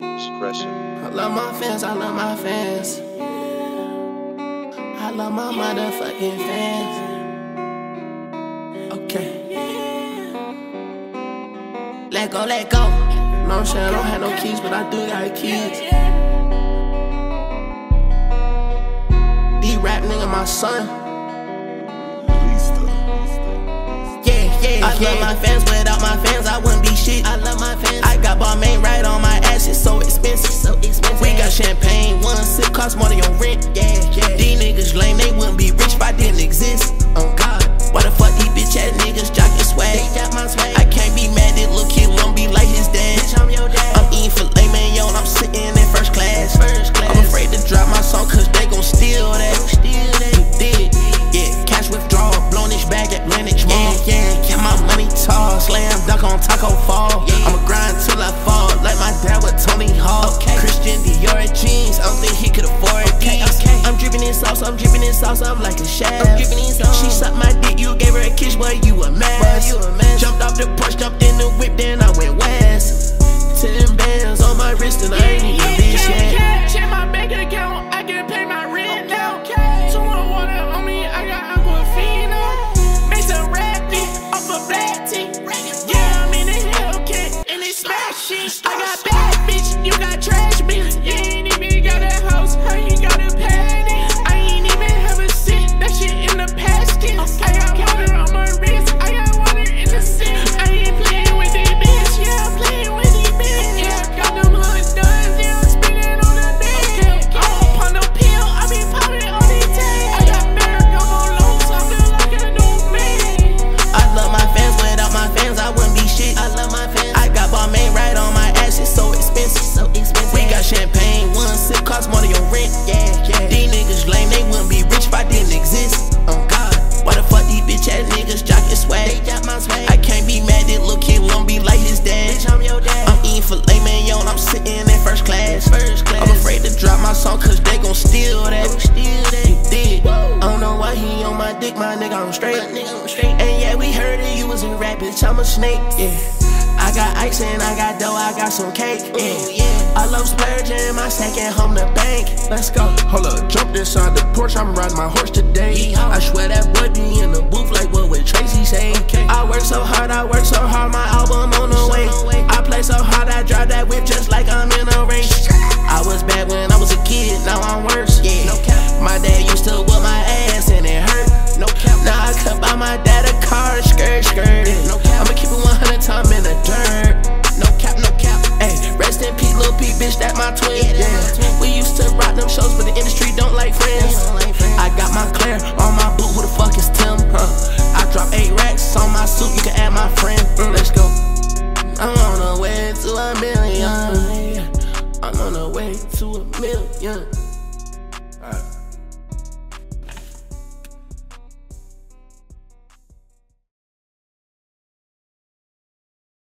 Suppressor. I love my fans, I love my fans. I love my motherfucking fans. Okay. Let go, let go. No, I'm saying I don't have no keys, but I do got keys. D-rap nigga, my son. Yeah, yeah, I love my fans, without my fans, I wouldn't be shit. I love my fans. I got Balmain right champagne, one sip cost more than your rent. Yeah, yeah. These niggas lame, they wouldn't be rich if I didn't exist. Oh God, why the fuck these bitch ass niggas jockin' swag? They got my swag. I can't be mad, that little kid won't be like his dad. Bitch, I'm your dad. I'm eating filet mignon, I'm sitting in first class. First class. I'm afraid to drop my song, cause they gon' steal that. Steal that. You did, yeah. Cash withdrawal, blown this bag at Mall. Yeah, yeah. Get my money tall, slam dunk on Tacko Fall. Yeah. I'ma grind sauce, I'm dripping in sauce, I'm like a chef. I'm dripping in sauce. She sucked my dick, you gave her a kiss, boy, you a mess. Boy, you a mess. Jumped off the porch, jumped more than your rent. Yeah, yeah. These niggas lame, they wouldn't be rich if I didn't exist. Oh God, why the fuck these bitch ass niggas jockin' swag? They got my swag. I can't be mad, that little kid won't be like his dad. Bitch, I'm your dad. I'm eating filet mignon, I'm sitting in first class. First class. I'm afraid to drop my song, cause they gon' steal that. Steal that. You did. I don't know why he on my dick, my nigga, I'm straight. And yeah, we heard it, you was a rap, bitch, I'm a snake. Yeah. I got ice and I got dough, I got some cake. Yeah. I love splurging, my second home the bank. Let's go. Hold up, jumped inside the porch, I'm riding my horse today. I swear that boy be in the booth like what would Tracy say? I work so hard, I work so hard, my album my twin. Yeah, we used to rock them shows, but the industry don't like friends. I got my Claire on my boot, who the fuck is Tim? Huh? I drop eight racks on my suit, you can add my friend. Mm, let's go. I'm on the way to a million. I'm on the way to a million.